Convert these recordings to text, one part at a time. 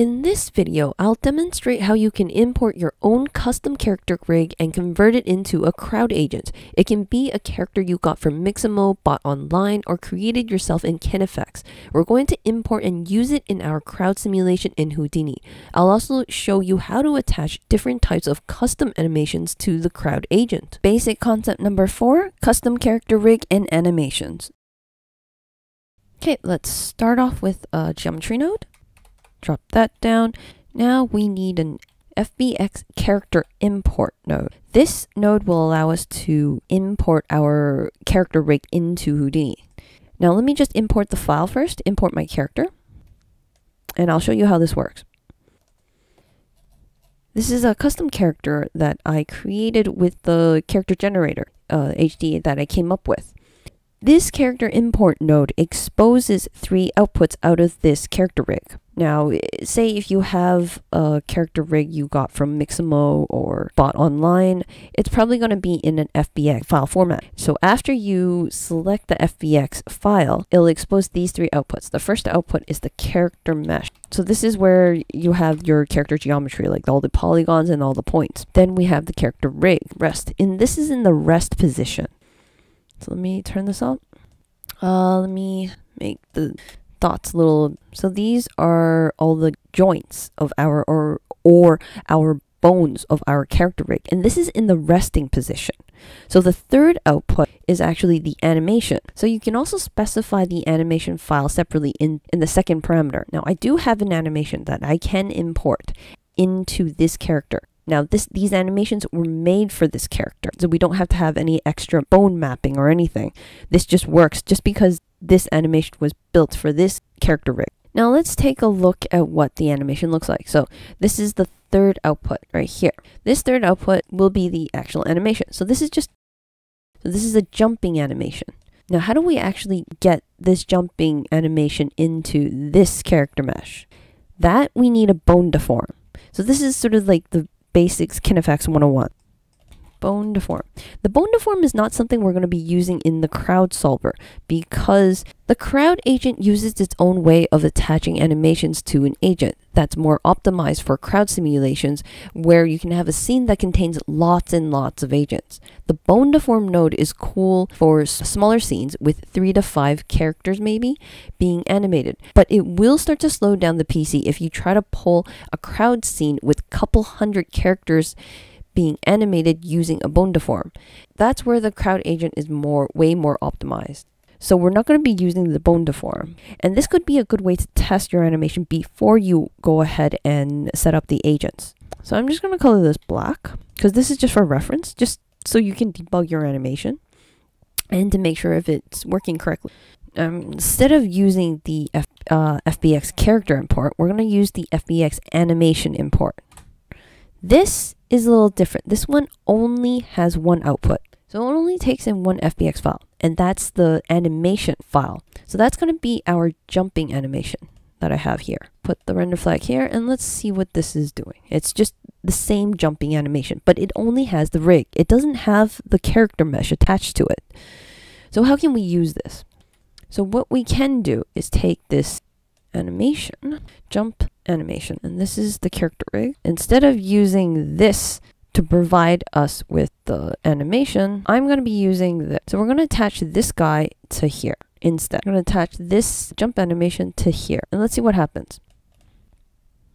In this video, I'll demonstrate how you can import your own custom character rig and convert it into a crowd agent. It can be a character you got from Mixamo, bought online, or created yourself in KineFX. We're going to import and use it in our crowd simulation in Houdini. I'll also show you how to attach different types of custom animations to the crowd agent. Basic concept number four, custom character rig and animations. Okay, let's start off with a geometry node drop that down. Now we need an FBX character import node. This node will allow us to import our character rig into Houdini. Now let me just import the file first, import my character, and I'll show you how this works. This is a custom character that I created with the character generator uh, HD that I came up with. This character import node exposes three outputs out of this character rig. Now, say if you have a character rig you got from Mixamo or bought online, it's probably going to be in an FBX file format. So after you select the FBX file, it'll expose these three outputs. The first output is the character mesh. So this is where you have your character geometry, like all the polygons and all the points. Then we have the character rig, rest. And this is in the rest position. So let me turn this on. Uh, let me make the dots little. So these are all the joints of our or or our bones of our character rig. And this is in the resting position. So the third output is actually the animation. So you can also specify the animation file separately in, in the second parameter. Now I do have an animation that I can import into this character. Now, this these animations were made for this character, so we don't have to have any extra bone mapping or anything. This just works just because this animation was built for this character rig. Now let's take a look at what the animation looks like. So this is the third output right here. This third output will be the actual animation. So this is just, so this is a jumping animation. Now how do we actually get this jumping animation into this character mesh? That we need a bone deform. So this is sort of like the basics KineFX 101 bone deform. The bone deform is not something we're going to be using in the crowd solver because the crowd agent uses its own way of attaching animations to an agent that's more optimized for crowd simulations where you can have a scene that contains lots and lots of agents. The bone deform node is cool for smaller scenes with three to five characters maybe being animated, but it will start to slow down the PC if you try to pull a crowd scene with couple hundred characters being animated using a bone deform. That's where the crowd agent is more way more optimized. So we're not going to be using the bone deform. And this could be a good way to test your animation before you go ahead and set up the agents. So I'm just going to color this black because this is just for reference, just so you can debug your animation and to make sure if it's working correctly. Um, instead of using the F, uh, FBX character import, we're going to use the FBX animation import. This is a little different. This one only has one output. So it only takes in one FBX file, and that's the animation file. So that's going to be our jumping animation that I have here. Put the render flag here, and let's see what this is doing. It's just the same jumping animation, but it only has the rig. It doesn't have the character mesh attached to it. So how can we use this? So what we can do is take this animation, jump animation. And this is the character rig. Instead of using this to provide us with the animation, I'm going to be using this. So we're going to attach this guy to here instead. I'm going to attach this jump animation to here. And let's see what happens.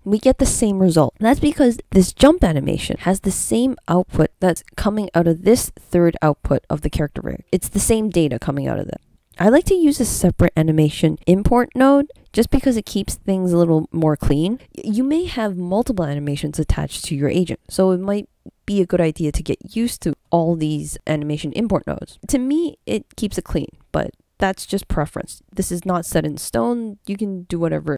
We get the same result. And that's because this jump animation has the same output that's coming out of this third output of the character rig. It's the same data coming out of it. I like to use a separate animation import node just because it keeps things a little more clean. You may have multiple animations attached to your agent, so it might be a good idea to get used to all these animation import nodes. To me, it keeps it clean, but that's just preference. This is not set in stone. You can do whatever.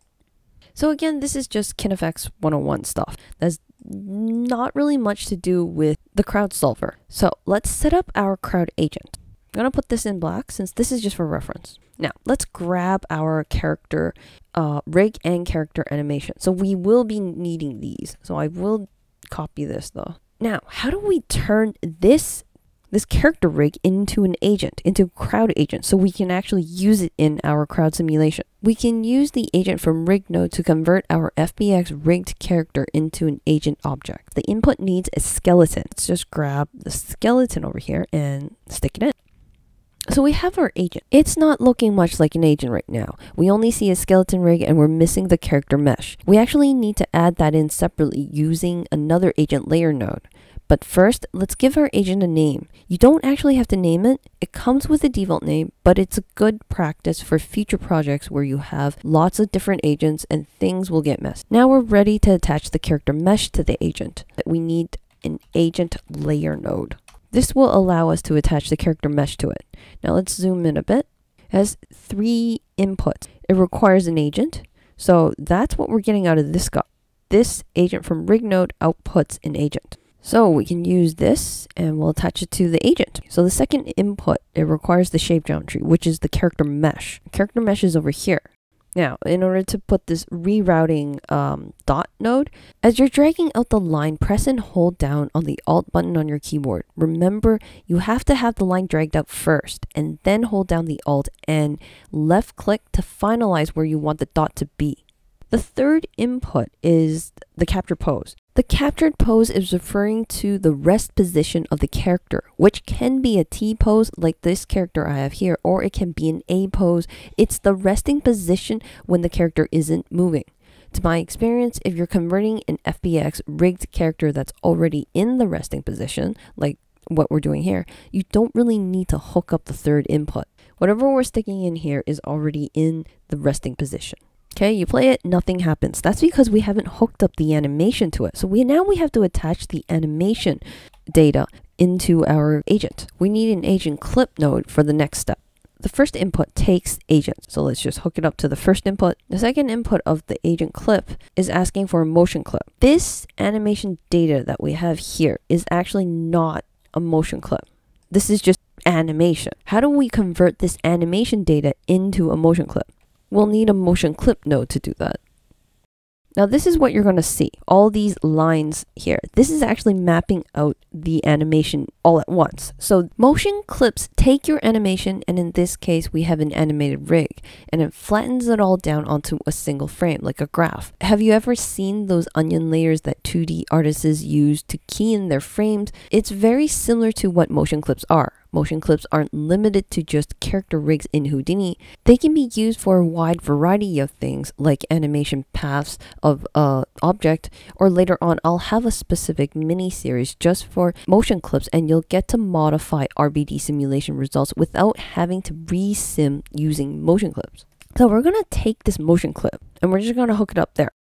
So again, this is just KineFX 101 stuff. That's not really much to do with the crowd solver. So let's set up our crowd agent. I'm going to put this in black since this is just for reference. Now, let's grab our character uh, rig and character animation. So we will be needing these. So I will copy this though. Now, how do we turn this this character rig into an agent, into a crowd agent, so we can actually use it in our crowd simulation. We can use the agent from rig node to convert our FBX rigged character into an agent object. The input needs a skeleton. Let's just grab the skeleton over here and stick it in. So we have our agent. It's not looking much like an agent right now. We only see a skeleton rig and we're missing the character mesh. We actually need to add that in separately using another agent layer node. But first, let's give our agent a name. You don't actually have to name it. It comes with a default name, but it's a good practice for future projects where you have lots of different agents and things will get messed. Now we're ready to attach the character mesh to the agent. We need an agent layer node. This will allow us to attach the character mesh to it. Now let's zoom in a bit. It has three inputs. It requires an agent. So that's what we're getting out of this guy. This agent from rig node outputs an agent. So we can use this and we'll attach it to the agent. So the second input, it requires the shape geometry, which is the character mesh. Character mesh is over here. Now, in order to put this rerouting um, dot node, as you're dragging out the line, press and hold down on the Alt button on your keyboard. Remember, you have to have the line dragged out first, and then hold down the Alt and left click to finalize where you want the dot to be. The third input is the captured pose. The captured pose is referring to the rest position of the character, which can be a T pose like this character I have here, or it can be an A pose. It's the resting position when the character isn't moving. To my experience, if you're converting an FBX rigged character that's already in the resting position, like what we're doing here, you don't really need to hook up the third input. Whatever we're sticking in here is already in the resting position. Okay, you play it, nothing happens. That's because we haven't hooked up the animation to it. So we now we have to attach the animation data into our agent. We need an agent clip node for the next step. The first input takes agent. So let's just hook it up to the first input. The second input of the agent clip is asking for a motion clip. This animation data that we have here is actually not a motion clip. This is just animation. How do we convert this animation data into a motion clip? We'll need a motion clip node to do that. Now this is what you're going to see. All these lines here. This is actually mapping out the animation all at once. So motion clips take your animation and in this case we have an animated rig and it flattens it all down onto a single frame like a graph. Have you ever seen those onion layers that 2D artists use to key in their frames? It's very similar to what motion clips are. Motion clips aren't limited to just character rigs in Houdini. They can be used for a wide variety of things like animation paths of a object or later on I'll have a specific mini series just for motion clips and you'll get to modify RBD simulation results without having to resim using motion clips. So we're going to take this motion clip and we're just going to hook it up there.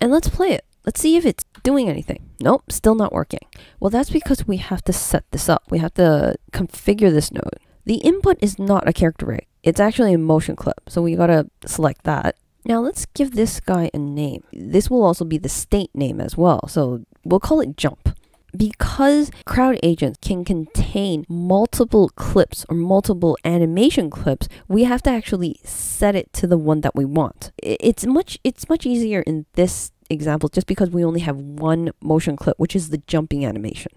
And let's play it. Let's see if it's doing anything. Nope, still not working. Well, that's because we have to set this up. We have to configure this node. The input is not a character rig. It's actually a motion clip. So we gotta select that. Now let's give this guy a name. This will also be the state name as well. So we'll call it jump. Because crowd agents can contain multiple clips or multiple animation clips, we have to actually set it to the one that we want. It's much it's much easier in this example just because we only have one motion clip, which is the jumping animation.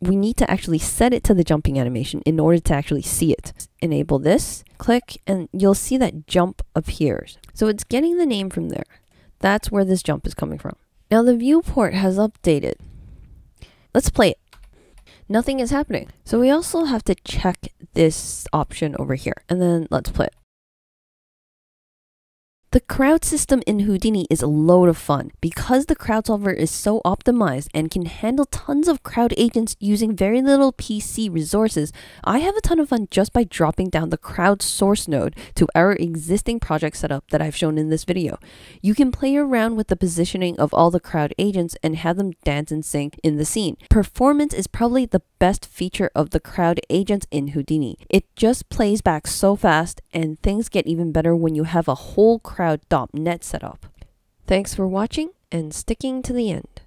We need to actually set it to the jumping animation in order to actually see it. Enable this, click, and you'll see that jump appears. So it's getting the name from there. That's where this jump is coming from. Now the viewport has updated. Let's play it. Nothing is happening. So we also have to check this option over here and then let's play it. The crowd system in Houdini is a load of fun because the crowd solver is so optimized and can handle tons of crowd agents using very little PC resources. I have a ton of fun just by dropping down the crowd source node to our existing project setup that I've shown in this video. You can play around with the positioning of all the crowd agents and have them dance and sing in the scene. Performance is probably the best feature of the crowd agents in Houdini. It just plays back so fast and things get even better when you have a whole crowd crowd.net setup. Thanks for watching and sticking to the end.